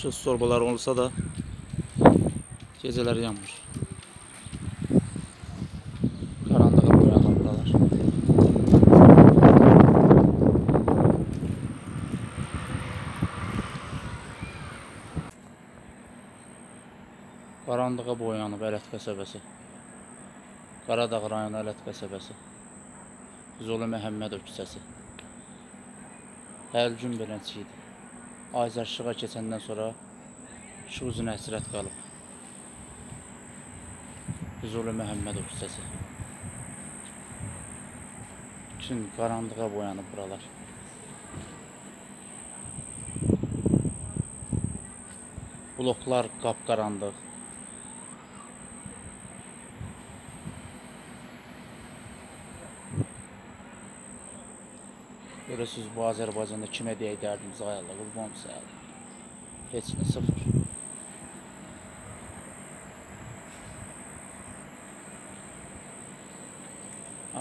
Işıq sorbaları olsa da gecələr yanmır. Qaranlığa boyanır buralar. Qaranlığa boyanıb Ələt qəsəbəsi. Qaradağ rayonu Ələt qəsəbəsi. Zolu Məhəmmədov küçəsi. Hər gün beləncə idi. Ayzər işığa keçəndən sonra işıq üzünə həsrət qalıb. Zolu Məhəmmədov küçəsi. Bütün qaranlığa boyanıb buralar. Bloklar qapqaranlıq. Görürsünüz bu Azərbaycanda kimə deyək dərdimiz ay Allah, qurban sizə. Heç nə sıfır.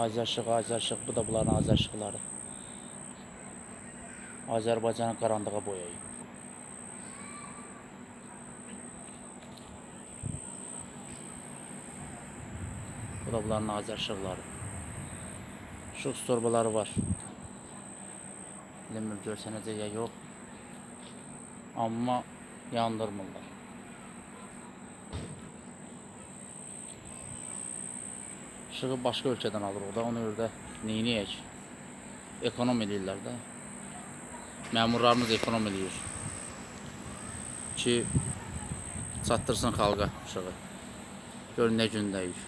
Azərşıq, Azərşıq, bu da bunların Azərşıqları. Azərbaycanı qaranlığa boyayıb. Bu da bunların Azərşıqları. Işıq torbaları var. Bilmir görsənəcək ya yox. Amma yandırmırlar. İşığı başqa ölkədən alırıq da, onu orada neyniyək? Ekonom edirlər də. Məmurlarımız ekonom edir. Ki, çatdırsın xalqa işığı. Gör nə gündəyik.